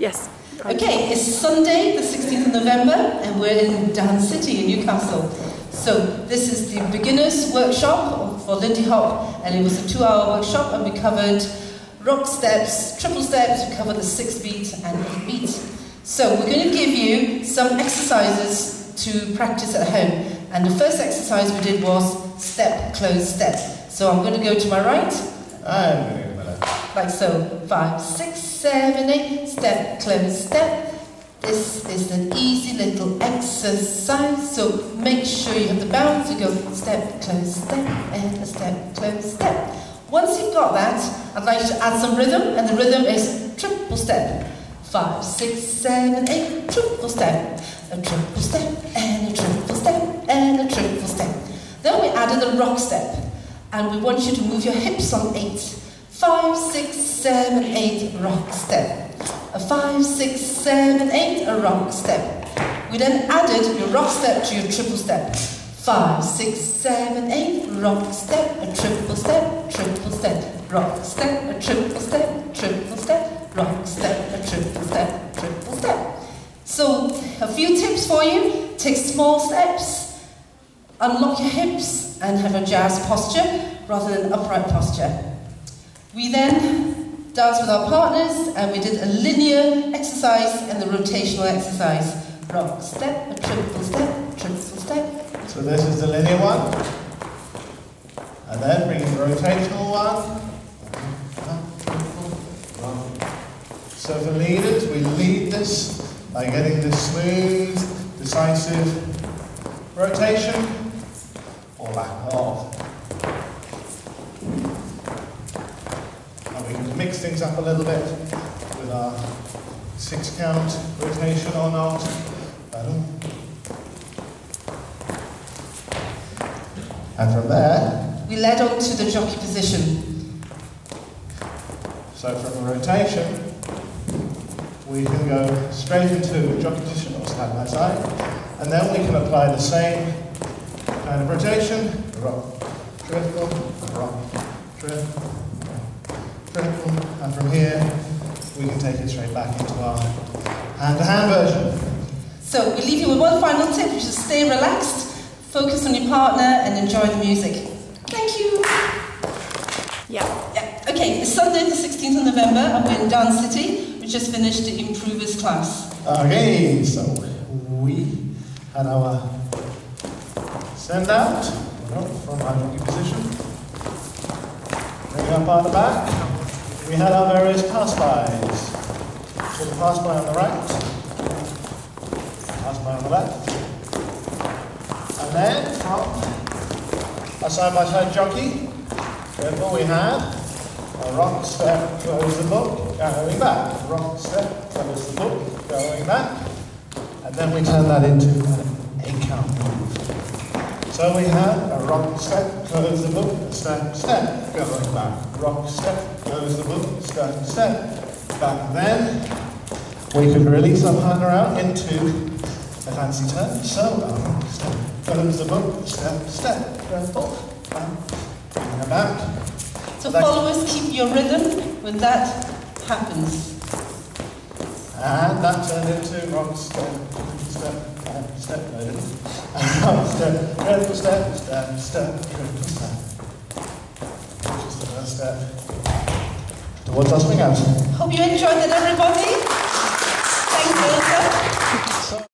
Yes. Okay, it's Sunday, the 16th of November, and we're in Dance City in Newcastle. So this is the beginners workshop for Lindy Hop, and it was a two-hour workshop, and we covered rock steps, triple steps, we covered the six beat and eight beat. So we're going to give you some exercises to practice at home. And the first exercise we did was step, close, step. So I'm going to go to my right, And we're going to like so. Five, six, seven, eight. Step, close, step. This is an easy little exercise, so make sure you have the balance. You go step, close, step, and a step, close, step. Once you've got that, I'd like to add some rhythm, and the rhythm is triple step. Five, six, seven, eight, triple step. A triple step, and a triple step, and a triple step. Then we added a rock step, and we want you to move your hips on eight. Five, six, seven, eight, rock step. A five, six, seven, eight, a rock step. We then added your rock step to your triple step. Five, six, seven, eight, rock step, a triple step, triple step, rock step, a triple step, triple step, rock step, a triple step, triple step. So, a few tips for you. Take small steps, unlock your hips, and have a jazz posture rather than upright posture. We then danced with our partners and we did a linear exercise and the rotational exercise. Rock step, a triple step, triple step. So this is the linear one. And then bring in the rotational one. So for leaders, we lead this by getting this smooth, decisive rotation or lack of. And we can mix things up a little bit with our six count rotation or not. And from there, We led on to the jockey position. so from a rotation, we can go straight into a jockey position or side by side, and then we can apply the same kind of rotation, rock, triple, rock, triple, triple, and from here, we can take it straight back into our hand-to-hand version. So we leave you with one final tip, which is stay relaxed, focus on your partner, and enjoy the music. Thank you. Yeah. Yeah. Okay, it's Sunday, the 16th of November, and we're in Dance City. We just finished the improvers class. Okay, so we had our send out from our new position. Bring it up on the back. We had our various pass bys. So the pass by on the right, pass by on the left. And then from a side by side jockey, therefore we had a rock step, close the book, going back. Rock step, close the book, going back. And then we turn that into an eight count move. So we have a rock step, close the book, step, step, going back. Rock step, close the book, step, step. Back then, we could release our partner out into a fancy turn. So, a rock step, close the book, step, step, triple, back, and back. So followers, keep your rhythm when that happens. And that turned into rock step, step, step later. step, dreadful step, step, step, dreadful step. Which is the first step towards our swing out. Hope you enjoyed it, everybody. Thank you.